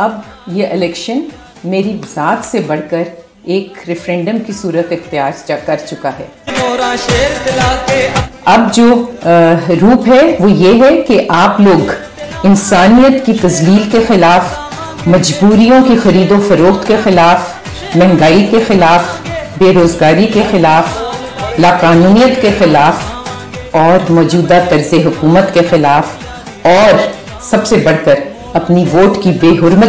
अब ये इलेक्शन मेरी ज़ात से बढ़कर एक रेफरेंडम की सूरत इख्तियार कर चुका है। अब जो रूप है, वो ये है कि आप लोग इंसानियत की तजलील के खिलाफ, मजबूरियों की खरीदो फरोख्त के खिलाफ, महँगाई के खिलाफ, बेरोजगारी के खिलाफ लाकानूनीत के खिलाफ और मौजूदा तर्ज हुकूमत के खिलाफ और सबसे बढ़कर अपनी वोट की बेहरमत